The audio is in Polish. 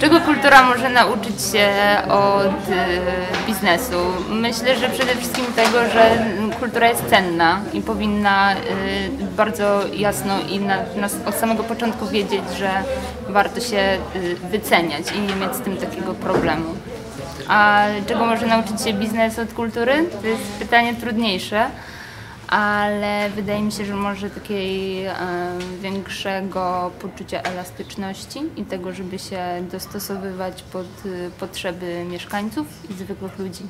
Czego kultura może nauczyć się od e, biznesu? Myślę, że przede wszystkim tego, że kultura jest cenna i powinna e, bardzo jasno i na, od samego początku wiedzieć, że warto się e, wyceniać i nie mieć z tym takiego problemu. A czego może nauczyć się biznes od kultury? To jest pytanie trudniejsze ale wydaje mi się, że może takiej większego poczucia elastyczności i tego, żeby się dostosowywać pod e, potrzeby mieszkańców i zwykłych ludzi.